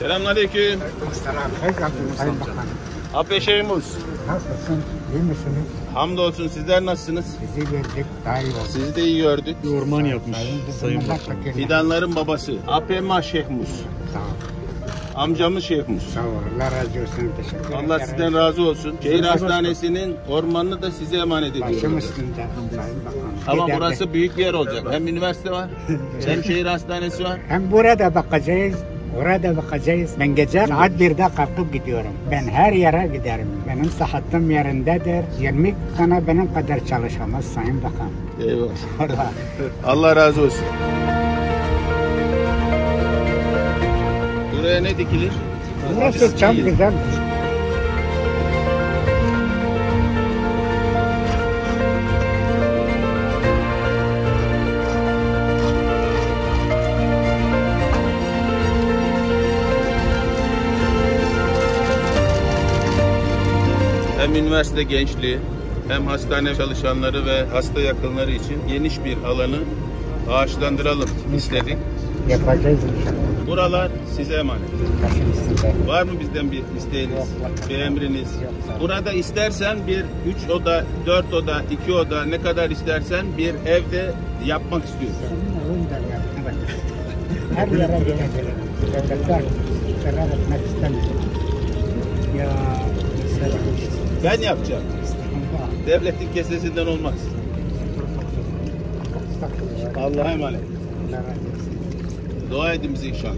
Selamünaleyküm. Sayın Bakanım. Apeşeymuz. Nasılsın? İyi misiniz? Hamdolsun sizler nasılsınız? Sizi gördük. Daha iyi oldu. Sizi de iyi gördük. Bir orman yapmış Sayın Bakan. Bakan. Fidanların babası. Apema Şeyhmus. Sağ ol. Amcamız Şeyhmus. Sağ ol. Allah razı olsun. Teşekkür ederim. Allah sizden razı olsun. Şehir Hastanesi'nin ormanını da size emanet Başım ediyorum. üstünde Sayın Bakanım. Ama burası büyük bir yer olacak. Hem üniversite var, hem şehir hastanesi var. Hem burada bakacağız. Orada bakacağız. Ben gece saat 1'de kalkıp gidiyorum. Ben her yere giderim. Benim sıhhatim yerindedir. 20 tane benim kadar çalışamaz Sayın Bakan. Eyvallah. Allah razı olsun. Buraya ne dikilir? Burası çok güzel. Hem üniversite gençliği hem hastane çalışanları ve hasta yakınları için geniş bir alanı ağaçlandıralım istedik. Yapacağız inşallah. Buralar size emanet. Var mı bizden bir isteğiniz, bir emriniz? Burada istersen bir üç oda, dört oda, iki oda ne kadar istersen bir evde yapmak bak. Her yere gelebilirim. Devletler zarar etmek istemiyor. Ben yapacağım. Devletin kesesinden olmaz. Allah'a emanet. Dua edin bize inşallah.